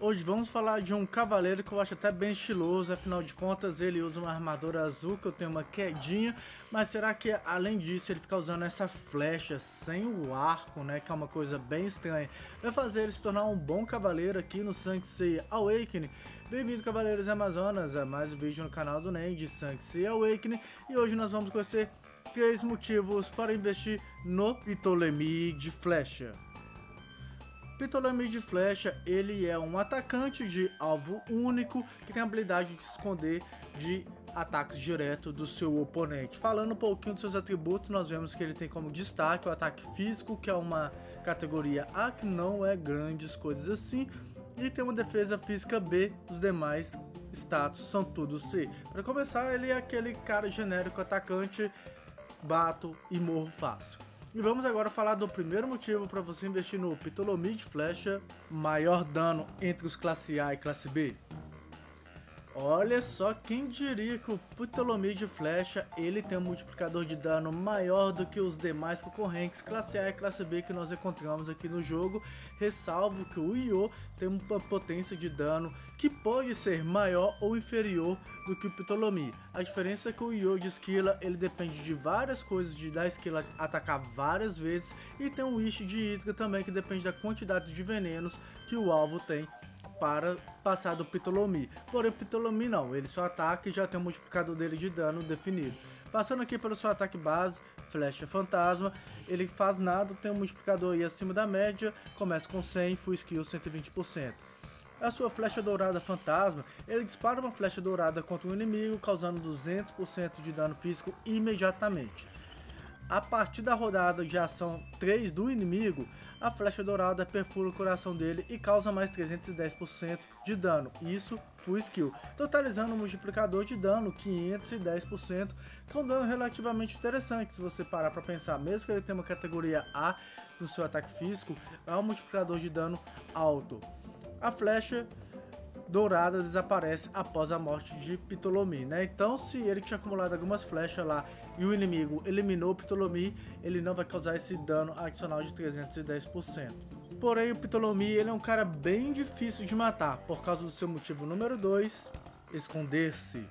Hoje vamos falar de um cavaleiro que eu acho até bem estiloso, afinal de contas ele usa uma armadura azul que eu tenho uma quedinha, mas será que além disso ele ficar usando essa flecha sem o arco, né, que é uma coisa bem estranha, vai fazer ele se tornar um bom cavaleiro aqui no Sanctuary Awakening? Bem-vindo Cavaleiros Amazonas a mais um vídeo no canal do NEM de Sanctuary Awakening e hoje nós vamos conhecer três motivos para investir no Ptolemy de flecha. Ptolemy de Flecha, ele é um atacante de alvo único que tem a habilidade de se esconder de ataques direto do seu oponente. Falando um pouquinho dos seus atributos, nós vemos que ele tem como destaque o ataque físico, que é uma categoria A que não é grandes coisas assim, e tem uma defesa física B, os demais status são tudo C. Para começar, ele é aquele cara genérico atacante, bato e morro fácil. E vamos agora falar do primeiro motivo para você investir no Ptolemy de flecha, maior dano entre os classe A e classe B. Olha só, quem diria que o de flecha ele tem um multiplicador de dano maior do que os demais concorrentes classe A e classe B que nós encontramos aqui no jogo, ressalvo que o Io tem uma potência de dano que pode ser maior ou inferior do que o Ptolemy. A diferença é que o Io de Esquila ele depende de várias coisas, de da Esquila atacar várias vezes e tem o Wish de Hydra também que depende da quantidade de venenos que o alvo tem para passar do Ptolemy. Porém, Ptolemy não, ele só ataca e já tem o multiplicador dele de dano definido. Passando aqui pelo seu ataque base, flecha fantasma, ele faz nada, tem um multiplicador aí acima da média, começa com 100, full skill 120%. A sua flecha dourada fantasma, ele dispara uma flecha dourada contra um inimigo, causando 200% de dano físico imediatamente. A partir da rodada de ação 3 do inimigo, a flecha dourada perfura o coração dele e causa mais 310% de dano, isso full skill, totalizando um multiplicador de dano 510%, que é um dano relativamente interessante se você parar para pensar, mesmo que ele tenha uma categoria A no seu ataque físico, é um multiplicador de dano alto. A flecha dourada desaparece após a morte de Ptolemy, né? Então, se ele tinha acumulado algumas flechas lá e o inimigo eliminou Ptolemy, ele não vai causar esse dano adicional de 310%. Porém, o Ptolemy ele é um cara bem difícil de matar, por causa do seu motivo número 2, esconder-se.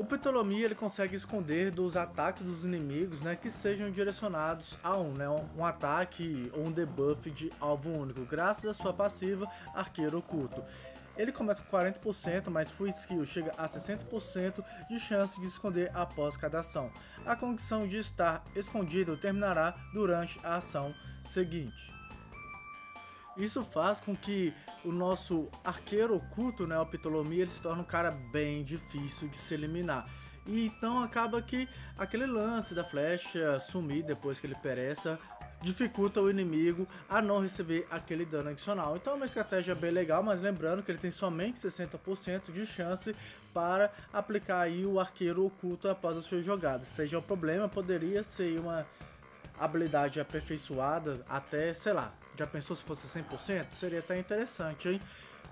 O Ptolemy ele consegue esconder dos ataques dos inimigos, né, que sejam direcionados a um, né, um ataque ou um debuff de alvo único, graças à sua passiva Arqueiro Oculto. Ele começa com 40%, mas full skill chega a 60% de chance de esconder após cada ação. A condição de estar escondido terminará durante a ação seguinte. Isso faz com que o nosso arqueiro oculto, né, o Ptolemy, ele se torne um cara bem difícil de se eliminar. E então acaba que aquele lance da flecha sumir depois que ele pereça dificulta o inimigo a não receber aquele dano adicional. Então é uma estratégia bem legal, mas lembrando que ele tem somente 60% de chance para aplicar aí o arqueiro oculto após as suas jogadas. Seja um problema, poderia ser uma habilidade aperfeiçoada até, sei lá, já pensou se fosse 100%? Seria até interessante, hein?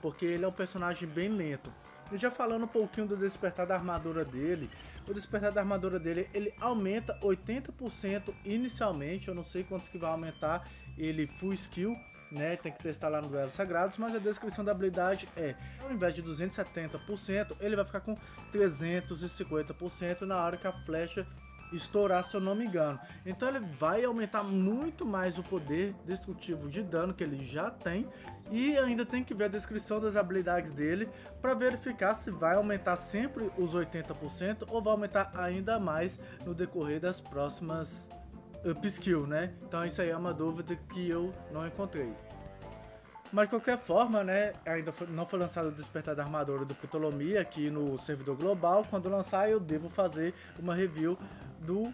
Porque ele é um personagem bem lento. E já falando um pouquinho do despertar da armadura dele, o despertar da armadura dele, ele aumenta 80% inicialmente, eu não sei quantos que vai aumentar ele full skill, né, tem que testar lá no Duelo Sagrados, mas a descrição da habilidade é, ao invés de 270%, ele vai ficar com 350% na hora que a flecha estourar, se eu não me engano. Então ele vai aumentar muito mais o poder destrutivo de dano que ele já tem e ainda tem que ver a descrição das habilidades dele para verificar se vai aumentar sempre os 80% ou vai aumentar ainda mais no decorrer das próximas up skill, né? Então isso aí é uma dúvida que eu não encontrei. Mas de qualquer forma, né, ainda não foi lançado o Despertar da Armadura do Ptolemy aqui no servidor global. Quando lançar, eu devo fazer uma review do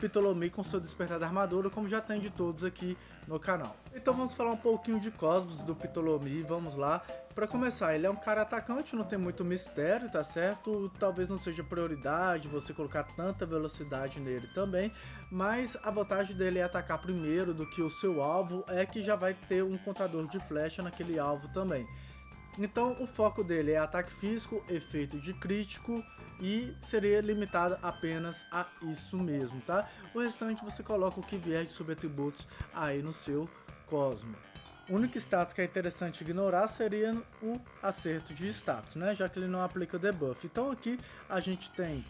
Ptolemy com seu despertar da armadura, como já tem de todos aqui no canal. Então vamos falar um pouquinho de Cosmos do Ptolemy, vamos lá. Para começar, ele é um cara atacante, não tem muito mistério, tá certo? Talvez não seja prioridade você colocar tanta velocidade nele também, mas a vantagem dele é atacar primeiro do que o seu alvo, é que já vai ter um contador de flecha naquele alvo também. Então o foco dele é ataque físico, efeito de crítico e seria limitado apenas a isso mesmo, tá? O restante você coloca o que vier de subatributos aí no seu Cosmo. O único status que é interessante ignorar seria o acerto de status, né? Já que ele não aplica debuff. Então aqui a gente tem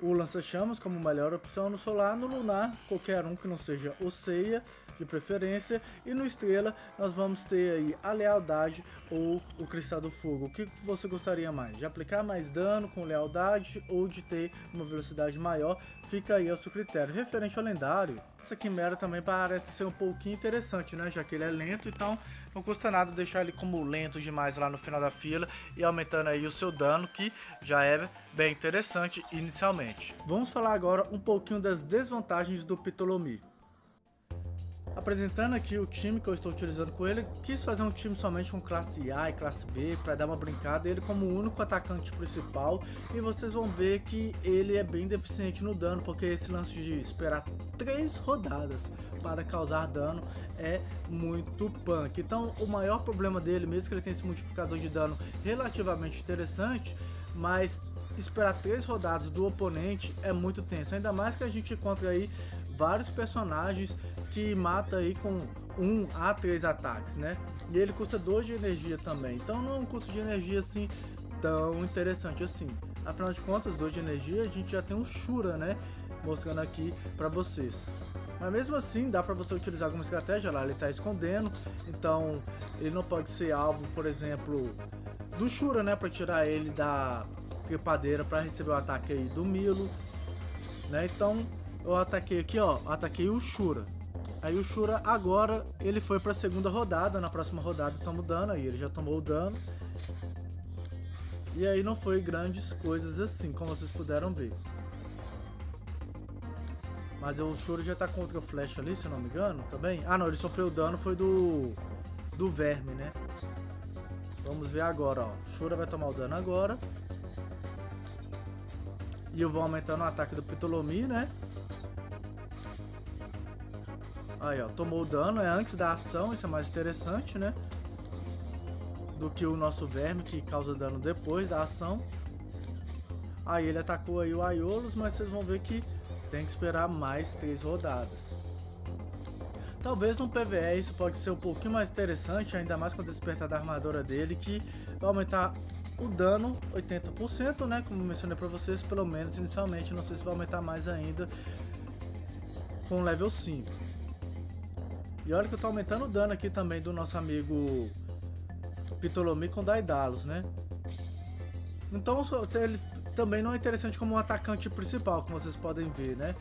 o lança-chamas como melhor opção no solar, no lunar, qualquer um que não seja o ceia, de preferência, e no estrela nós vamos ter aí a lealdade ou o cristal do fogo. O que você gostaria mais? De aplicar mais dano com lealdade ou de ter uma velocidade maior? Fica aí ao seu critério. Referente ao lendário, essa quimera também parece ser um pouquinho interessante, né? Já que ele é lento, então não custa nada deixar ele como lento demais lá no final da fila e aumentando aí o seu dano, que já é bem interessante inicialmente. Vamos falar agora um pouquinho das desvantagens do Ptolemy. Apresentando aqui o time que eu estou utilizando com ele, quis fazer um time somente com classe A e classe B para dar uma brincada, ele como único atacante principal e vocês vão ver que ele é bem deficiente no dano, porque esse lance de esperar três rodadas para causar dano é muito punk. Então o maior problema dele, mesmo que ele tenha esse multiplicador de dano relativamente interessante, mas esperar três rodadas do oponente é muito tenso, ainda mais que a gente encontra aí vários personagens que mata aí com um a três ataques, né? E ele custa 2 de energia também. Então não é um custo de energia assim tão interessante assim. Afinal de contas, 2 de energia, a gente já tem um Shura, né? Mostrando aqui para vocês. Mas mesmo assim, dá para você utilizar alguma estratégia lá, ele tá escondendo, então ele não pode ser alvo, por exemplo, do Shura, né, para tirar ele da trepadeira para receber o ataque aí do Milo, né? Então, eu ataquei aqui, ó, ataquei o Shura. Aí o Shura agora ele foi para a segunda rodada, na próxima rodada estamos dando, aí ele já tomou o dano. E aí não foi grandes coisas assim, como vocês puderam ver. Mas o Shura já tá contra o Flash ali, se não me engano, também. Ah não, ele sofreu dano, foi do do verme, né? Vamos ver agora, ó. Shura vai tomar o dano agora. E eu vou aumentando o ataque do Ptolemy, né? Aí, ó, tomou dano, é antes da ação, isso é mais interessante, né? Do que o nosso verme, que causa dano depois da ação. Aí ele atacou aí o Aiolos, mas vocês vão ver que tem que esperar mais três rodadas. Talvez no PvE isso pode ser um pouquinho mais interessante, ainda mais com o despertar da armadura dele, que vai aumentar o dano 80%, né? Como mencionei pra vocês, pelo menos inicialmente, não sei se vai aumentar mais ainda com level 5. E olha que eu tô aumentando o dano aqui também do nosso amigo Ptolemy com Daedalus, né? Então ele também não é interessante como um atacante principal, como vocês podem ver, né?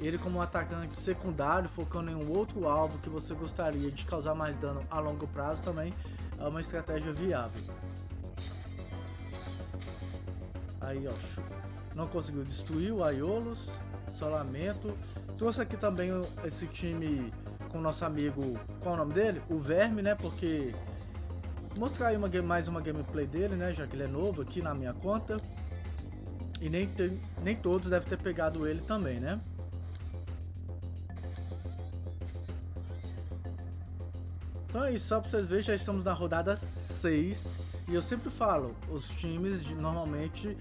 Ele como um atacante secundário, focando em um outro alvo que você gostaria de causar mais dano a longo prazo também é uma estratégia viável. Aí, ó, não conseguiu destruir o Aiolos, só lamento. Trouxe aqui também esse time com o nosso amigo, qual o nome dele? O Verme, né? Porque mostrar aí uma, mais uma gameplay dele, né? Já que ele é novo aqui na minha conta. E nem, tem, nem todos devem ter pegado ele também, né? Então é isso, só pra vocês verem, já estamos na rodada 6. E eu sempre falo, os times normalmente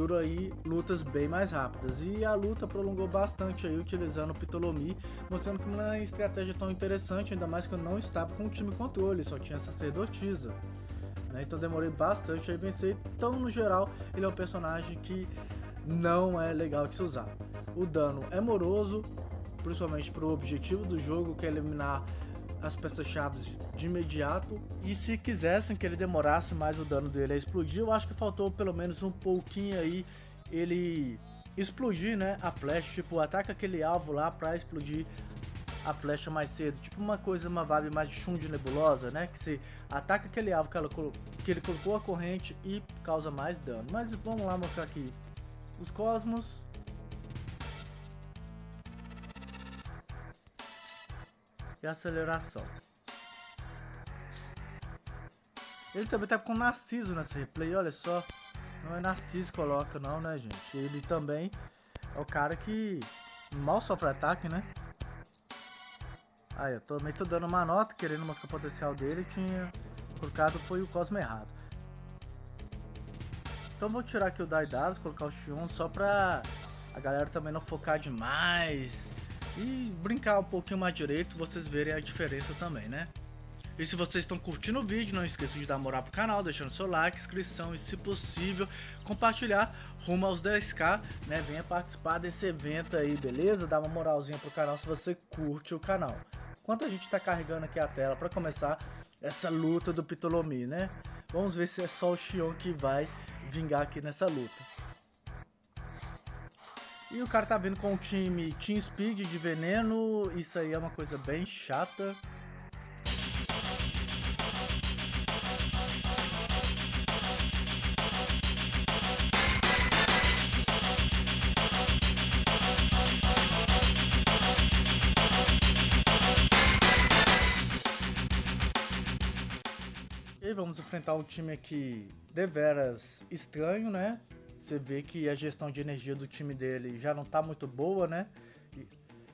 duram aí lutas bem mais rápidas. E a luta prolongou bastante aí utilizando o Ptolemy, mostrando que uma estratégia tão interessante, ainda mais que eu não estava com o time controle, só tinha sacerdotisa. Né? Então demorei bastante aí vencer. Então, no geral, ele é um personagem que não é legal de se usar. O dano é moroso, principalmente para o objetivo do jogo, que é eliminar as peças-chave de imediato. E se quisessem que ele demorasse mais o dano dele a explodir, eu acho que faltou pelo menos um pouquinho aí ele explodir, né, a flecha, tipo, ataca aquele alvo lá pra explodir a flecha mais cedo, tipo uma coisa, uma vibe mais de chum de nebulosa, né, que se ataca aquele alvo que, ela, que ele colocou a corrente e causa mais dano. Mas vamos lá mostrar aqui os cosmos, e aceleração. Ele também tá com Narciso nessa replay, olha só. Não é Narciso coloca não, né, gente? Ele também é o cara que mal sofre ataque, né? Aí, eu também tô dando uma nota, querendo mostrar o potencial dele. Tinha colocado foi o Cosmo errado. Então vou tirar aqui o Daidalos, colocar o Xion só pra a galera também não focar demais e brincar um pouquinho mais direito, vocês verem a diferença também, né? E se vocês estão curtindo o vídeo, não esqueçam de dar moral pro canal, deixando seu like, inscrição e se possível, compartilhar rumo aos 10k, né? Venha participar desse evento aí, beleza? Dá uma moralzinha pro canal se você curte o canal. Enquanto a gente tá carregando aqui a tela para começar essa luta do Ptolemy, né? Vamos ver se é só o Xion que vai vingar aqui nessa luta. E o cara tá vindo com o time Team Speed de veneno, isso aí é uma coisa bem chata. E vamos enfrentar um time aqui deveras estranho, né? Você vê que a gestão de energia do time dele já não tá muito boa, né?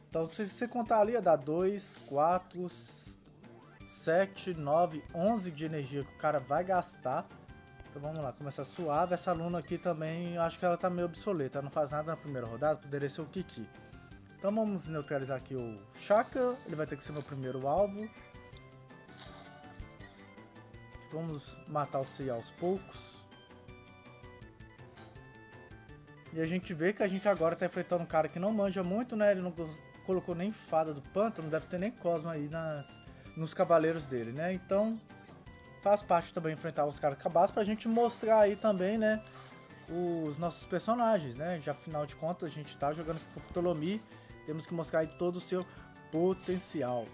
Então se você contar ali, dá 2, 4, 7, 9, 11 de energia que o cara vai gastar. Então vamos lá, começar suave. Essa aluna aqui também, acho que ela tá meio obsoleta, não faz nada na primeira rodada, poderia ser o Kiki. Então vamos neutralizar aqui o Shaka, ele vai ter que ser meu primeiro alvo. Vamos matar o Sei aos poucos. E a gente vê que a gente agora tá enfrentando um cara que não manja muito, né? Ele não colocou nem fada do pântano, deve ter nem Cosmo aí nas, nos cavaleiros dele, né? Então faz parte também enfrentar os caras cabaços pra gente mostrar aí também, né? Os nossos personagens, né? Já afinal de contas a gente tá jogando com o temos que mostrar aí todo o seu potencial.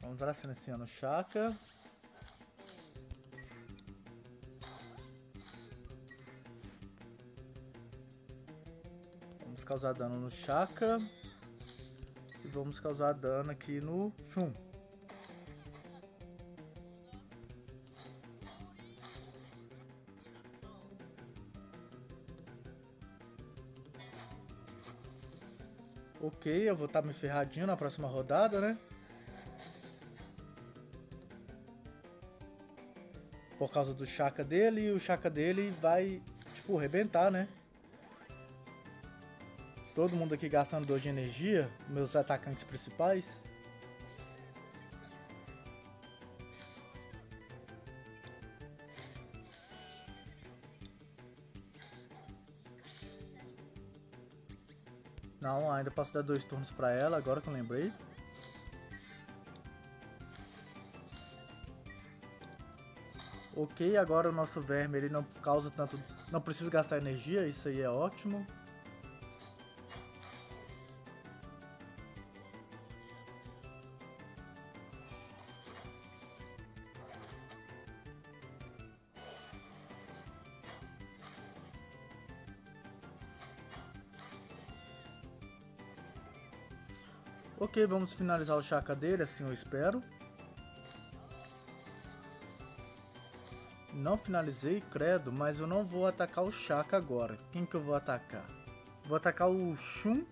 Vamos lá silenciando o Chaka. Causar dano no Chaka. E vamos causar dano aqui no Shun. Ok, eu vou estar tá me ferradinho na próxima rodada, né? por causa do Chaka dele e o Chaka dele vai, tipo, arrebentar, né? Todo mundo aqui gastando 2 de energia, meus atacantes principais. Não, ainda posso dar dois turnos pra ela, agora que eu lembrei. Ok, agora o nosso verme ele não causa tanto, não precisa gastar energia, isso aí é ótimo. Ok, vamos finalizar o chakra dele, assim eu espero. Não finalizei, credo, mas eu não vou atacar o Shaka agora. Quem que eu vou atacar? Vou atacar o Shun.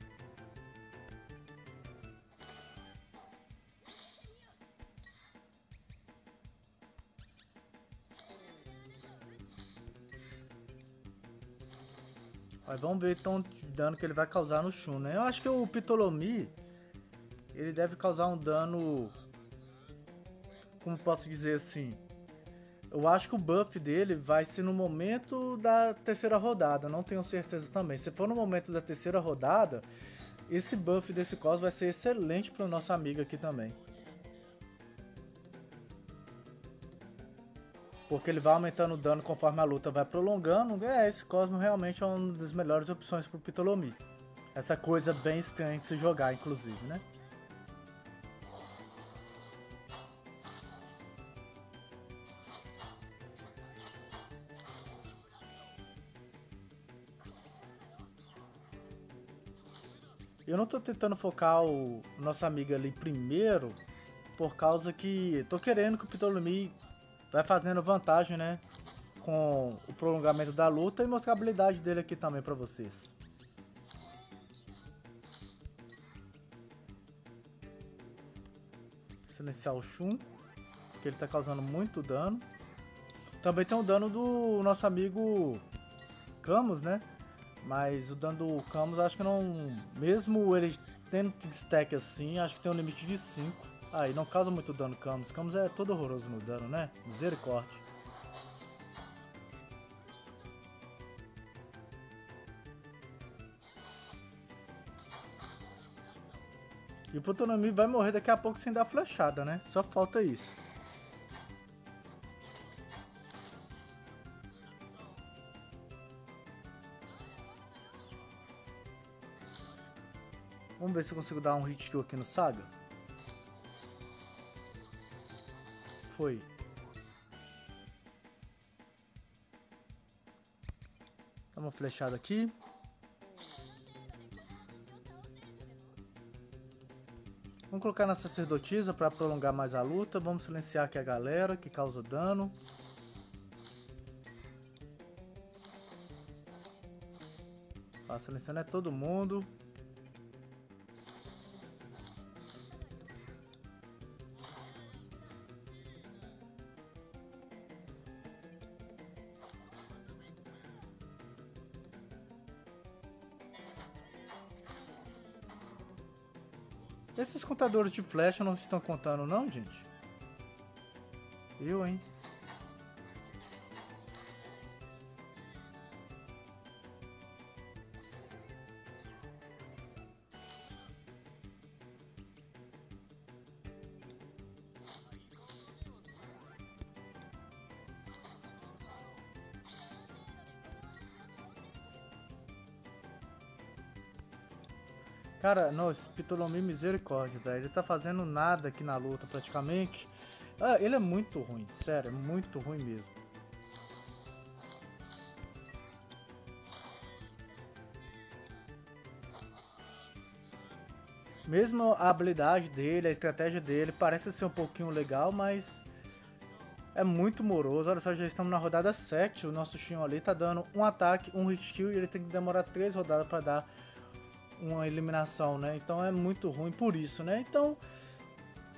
Mas vamos ver então o dano que ele vai causar no Shun, né? Eu acho que o Ptolemy, ele deve causar um dano... Como posso dizer assim... Eu acho que o buff dele vai ser no momento da terceira rodada, não tenho certeza também. Se for no momento da terceira rodada, esse buff desse cos vai ser excelente para o nosso amigo aqui também. Porque ele vai aumentando o dano conforme a luta vai prolongando. É, esse Cosmo realmente é uma das melhores opções para o Ptolemy. Essa coisa bem estranha de se jogar, inclusive, né? Eu não tô tentando focar o nosso amigo ali primeiro, por causa que tô querendo que o Ptolemy vai fazendo vantagem, né? Com o prolongamento da luta e mostrar a habilidade dele aqui também pra vocês. Silenciar o Shun, que ele tá causando muito dano. Também tem o dano do nosso amigo Camus, né? Mas o dano do Camus, acho que não... Mesmo ele tendo stack assim, acho que tem um limite de 5. Ah, e não causa muito dano Camus. Camus é todo horroroso no dano, né? Misericórdia. E o Putonami vai morrer daqui a pouco sem dar flechada, né? Só falta isso. Vamos ver se eu consigo dar um hit kill aqui no Saga. Foi. Dá uma flechada aqui. Vamos colocar na sacerdotisa para prolongar mais a luta. Vamos silenciar aqui a galera que causa dano. Tá silenciando é todo mundo. Esses contadores de flecha não estão contando não, gente? Eu, hein? Cara, não, esse Ptolomeu misericórdia, velho. Ele tá fazendo nada aqui na luta, praticamente. Ah, ele é muito ruim, sério, é muito ruim mesmo. Mesmo a habilidade dele, a estratégia dele, parece ser um pouquinho legal, mas é muito moroso. Olha só, já estamos na rodada 7. O nosso Xion ali tá dando um ataque, um hit kill e ele tem que demorar 3 rodadas para dar uma eliminação, né? Então é muito ruim por isso, né? Então,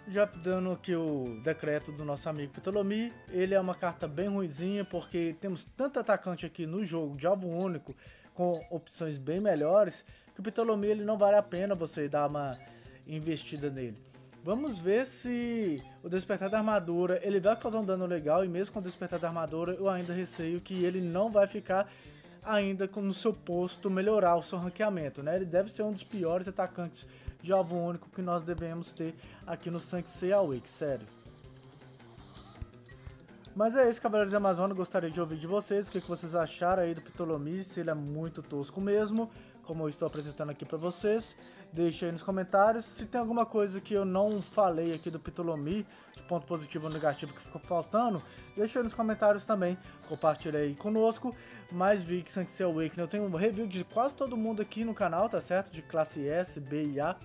já dando aqui o decreto do nosso amigo Ptolemy, ele é uma carta bem ruizinha, porque temos tanto atacante aqui no jogo de alvo único, com opções bem melhores, que o Ptolemy ele não vale a pena você dar uma investida nele. Vamos ver se o Despertar da Armadura ele vai causar um dano legal, e mesmo com o Despertar da Armadura eu ainda receio que ele não vai ficar ainda no seu posto melhorar o seu ranqueamento, né? Ele deve ser um dos piores atacantes de alvo único que nós devemos ter aqui no Sanctuary Awake, sério. Mas é isso, Cavaleiros Amazonas, gostaria de ouvir de vocês, o que, vocês acharam aí do Ptolemy, se ele é muito tosco mesmo, como eu estou apresentando aqui para vocês. Deixe aí nos comentários. Se tem alguma coisa que eu não falei aqui do Ptolemy, de ponto positivo ou negativo que ficou faltando, deixe aí nos comentários também. Compartilhe aí conosco. Mais vi que Sanctuary Awakening. Eu tenho um review de quase todo mundo aqui no canal, tá certo? De classe S, B e A.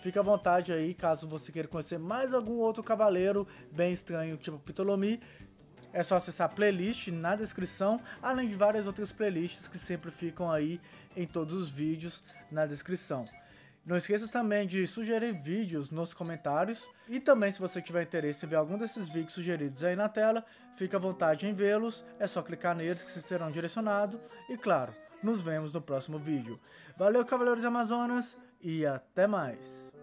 Fica à vontade aí, caso você queira conhecer mais algum outro cavaleiro bem estranho, tipo Ptolemy. É só acessar a playlist na descrição, além de várias outras playlists que sempre ficam aí em todos os vídeos na descrição. Não esqueça também de sugerir vídeos nos comentários e também se você tiver interesse em ver algum desses vídeos sugeridos aí na tela, fique à vontade em vê-los, é só clicar neles que serão direcionados e claro, nos vemos no próximo vídeo. Valeu Cavaleiros Amazonas e até mais!